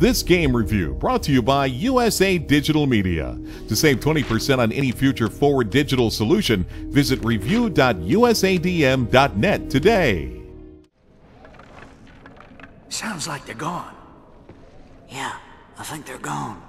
This game review brought to you by USA Digital Media. To save 20% on any future forward digital solution, visit review.usadm.net today. Sounds like they're gone. Yeah, I think they're gone.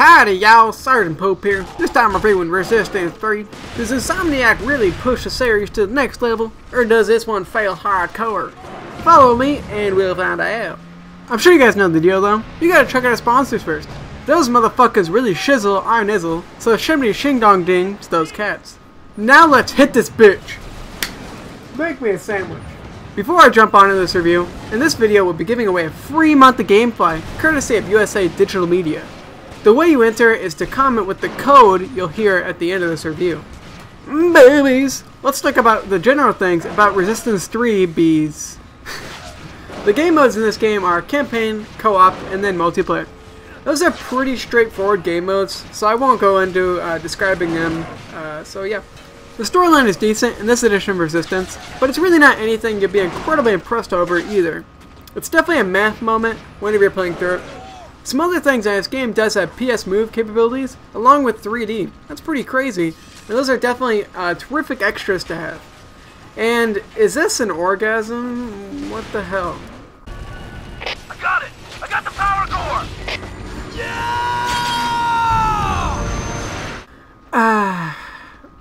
Howdy y'all, Sergeant Pope here. This time I'm reviewing Resistance 3. Does Insomniac really push the series to the next level, or does this one fail hardcore? Follow me and we'll find out. I'm sure you guys know the deal though. You gotta check out our sponsors first. Those motherfuckers really shizzle our nizzle, so shimmy shing dong ding to those cats. Now let's hit this bitch! Make me a sandwich. Before I jump on onto this review, in this video we'll be giving away a free month of gameplay, courtesy of USA Digital Media. The way you enter is to comment with the code you'll hear at the end of this review. Babies! Let's talk about the general things about Resistance 3 bees. the game modes in this game are campaign, co-op, and then multiplayer. Those are pretty straightforward game modes, so I won't go into uh, describing them, uh, so yeah. The storyline is decent in this edition of Resistance, but it's really not anything you'll be incredibly impressed over either. It's definitely a math moment whenever you're playing through it. Some other things in this game does have PS Move capabilities, along with 3D. That's pretty crazy, and those are definitely uh, terrific extras to have. And is this an orgasm? What the hell? I got it! I got the power core! Yeah! Ah.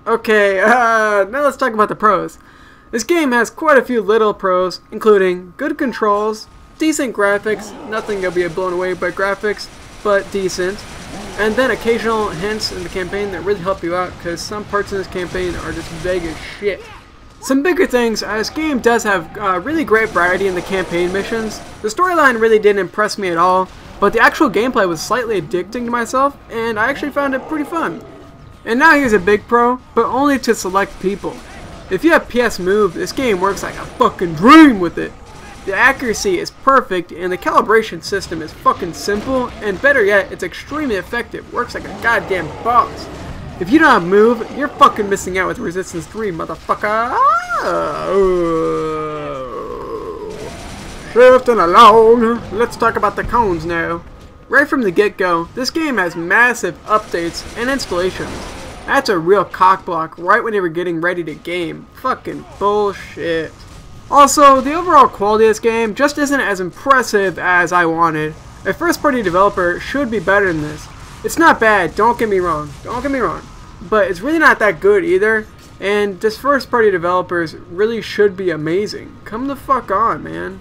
Okay, uh, now let's talk about the pros. This game has quite a few little pros, including good controls, decent graphics, nothing you'll be blown away by graphics, but decent, and then occasional hints in the campaign that really help you out, because some parts of this campaign are just vague as shit. Some bigger things, uh, this game does have uh, really great variety in the campaign missions. The storyline really didn't impress me at all, but the actual gameplay was slightly addicting to myself, and I actually found it pretty fun. And now here's a big pro, but only to select people. If you have PS Move, this game works like a fucking dream with it. The accuracy is perfect, and the calibration system is fucking simple, and better yet, it's extremely effective. Works like a goddamn boss. If you don't Move, you're fucking missing out with Resistance 3, motherfucker. Oh. Shifting along, let's talk about the cones now. Right from the get-go, this game has massive updates and installations. That's a real cockblock right when you were getting ready to game. Fucking bullshit. Also, the overall quality of this game just isn't as impressive as I wanted. A first-party developer should be better than this. It's not bad, don't get me wrong, don't get me wrong. But it's really not that good either, and this first-party developers really should be amazing. Come the fuck on, man.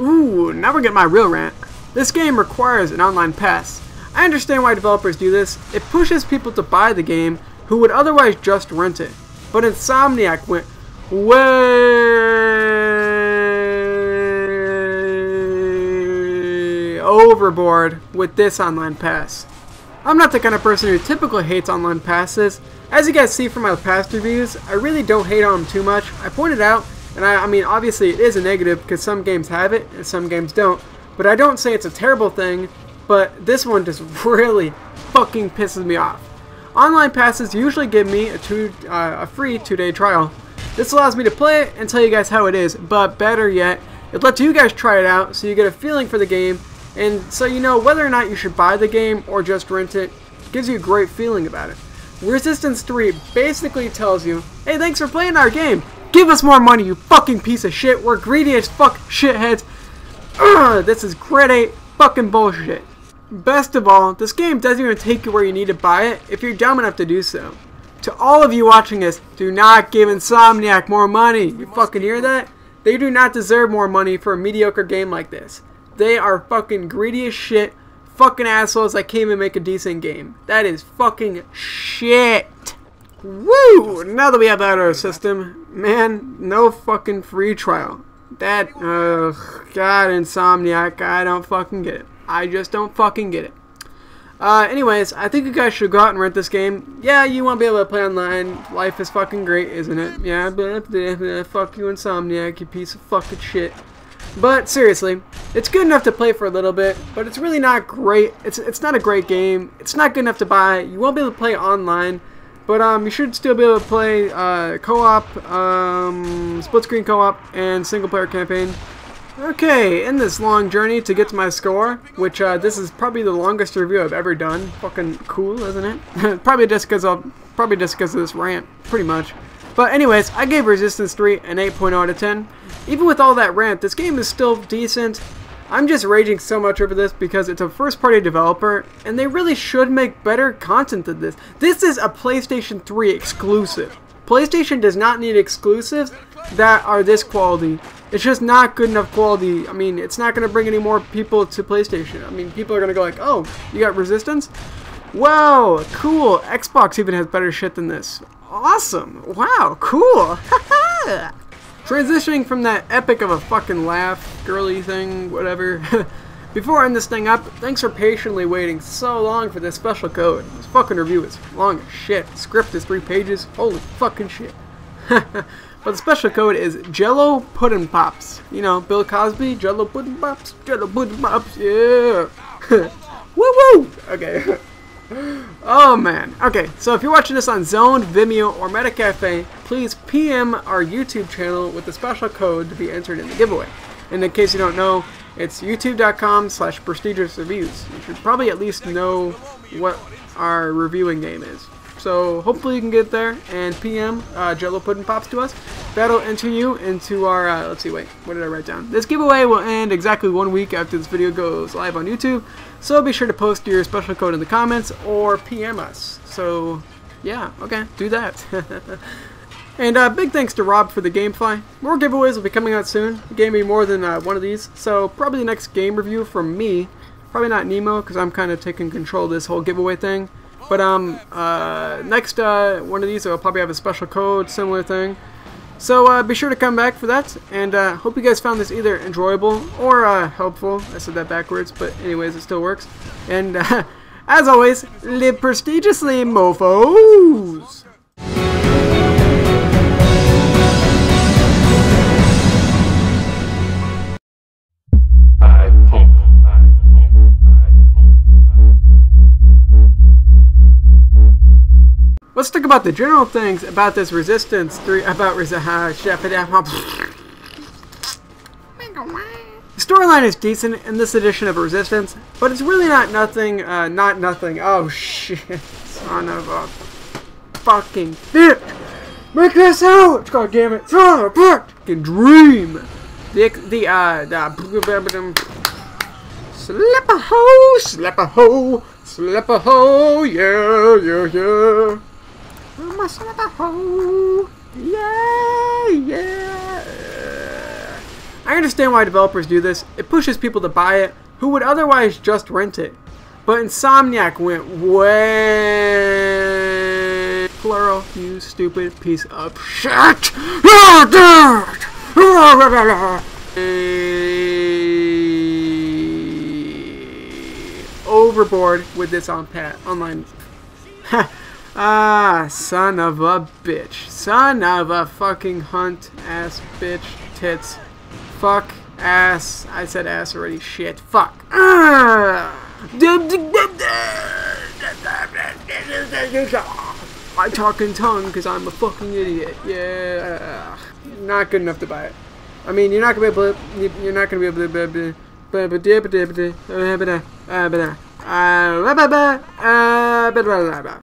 Ooh, now we're getting my real rant. This game requires an online pass. I understand why developers do this. It pushes people to buy the game who would otherwise just rent it. But Insomniac went way overboard with this online pass. I'm not the kind of person who typically hates online passes. As you guys see from my past reviews, I really don't hate on them too much. I pointed out, and I, I mean obviously it is a negative because some games have it and some games don't. But I don't say it's a terrible thing, but this one just really fucking pisses me off. Online passes usually give me a, two, uh, a free two-day trial. This allows me to play it and tell you guys how it is, but better yet, it lets you guys try it out so you get a feeling for the game, and so you know whether or not you should buy the game or just rent it. Gives you a great feeling about it. Resistance 3 basically tells you, hey thanks for playing our game, give us more money you fucking piece of shit, we're greedy as fuck shitheads, Ugh, this is grade fucking bullshit. Best of all, this game doesn't even take you where you need to buy it if you're dumb enough to do so. To all of you watching this, do not give Insomniac more money. You fucking hear that? They do not deserve more money for a mediocre game like this. They are fucking greedy as shit, fucking assholes that can't even make a decent game. That is fucking shit. Woo! Now that we have that of our system, man, no fucking free trial. That, ugh, God, Insomniac, I don't fucking get it. I just don't fucking get it. Uh, anyways, I think you guys should go out and rent this game. Yeah, you won't be able to play online. Life is fucking great, isn't it? Yeah, blah, blah, fuck you, Insomniac, you piece of fucking shit. But seriously, it's good enough to play for a little bit, but it's really not great. It's it's not a great game. It's not good enough to buy. You won't be able to play online, but um, you should still be able to play uh, co-op, um, split-screen co-op, and single-player campaign. Okay, in this long journey to get to my score, which uh, this is probably the longest review I've ever done. Fucking cool, isn't it? probably just because probably just because of this rant, pretty much. But anyways, I gave Resistance 3 an 8.0 out of 10. Even with all that rant, this game is still decent. I'm just raging so much over this because it's a first-party developer, and they really should make better content than this. This is a PlayStation 3 exclusive. PlayStation does not need exclusives that are this quality. It's just not good enough quality. I mean, it's not going to bring any more people to PlayStation. I mean, people are going to go like, oh, you got Resistance? Wow, cool. Xbox even has better shit than this. Awesome. Wow, cool. Transitioning from that epic of a fucking laugh, girly thing, whatever. Before I end this thing up, thanks for patiently waiting so long for this special code. This fucking review is long as shit. Script is three pages. Holy fucking shit. But the special code is Jello Puddin' Pops. You know, Bill Cosby, Jello Puddin' Pops, Jello Puddin' Pops, yeah. woo woo! Okay. Oh man. Okay, so if you're watching this on Zowned, Vimeo, or Metacafe, please PM our YouTube channel with the special code to be entered in the giveaway. And in case you don't know, it's youtube.com slash prestigious reviews. You should probably at least know what our reviewing name is. So hopefully you can get there and PM uh, Jello Pudding Pops to us. That'll enter you into our, uh, let's see, wait, what did I write down? This giveaway will end exactly one week after this video goes live on YouTube. So be sure to post your special code in the comments or PM us. So yeah, okay, do that. and uh, big thanks to Rob for the Gamefly. More giveaways will be coming out soon. He gave me more than uh, one of these. So probably the next game review from me. Probably not Nemo because I'm kind of taking control of this whole giveaway thing. But um, uh, next uh, one of these I'll probably have a special code, similar thing. So uh, be sure to come back for that, and uh, hope you guys found this either enjoyable or uh, helpful. I said that backwards, but anyways, it still works. And as always, live prestigiously, mofos! About the general things about this Resistance 3, about Resistance, The storyline is decent in this edition of Resistance, but it's really not nothing, uh, not nothing. Oh shit, son of a fucking bitch! Make this out! God damn it, son of a fucking dream! The, the, uh, the, slip a hoe, slip a hoe, slip a hoe, yeah, yeah, yeah. A hoe, yeah. I understand why developers do this. It pushes people to buy it who would otherwise just rent it. But Insomniac went way plural, you stupid piece of shit. Overboard with this on pat online. ah, son of a bitch. Son of a fucking hunt ass bitch tits. Fuck ass. I said ass already. Shit. Fuck. Ah. I talk in tongue because I'm a fucking idiot. Yeah. Not good enough to buy it. I mean, you're not gonna be able to. You're not gonna be able to. Uh,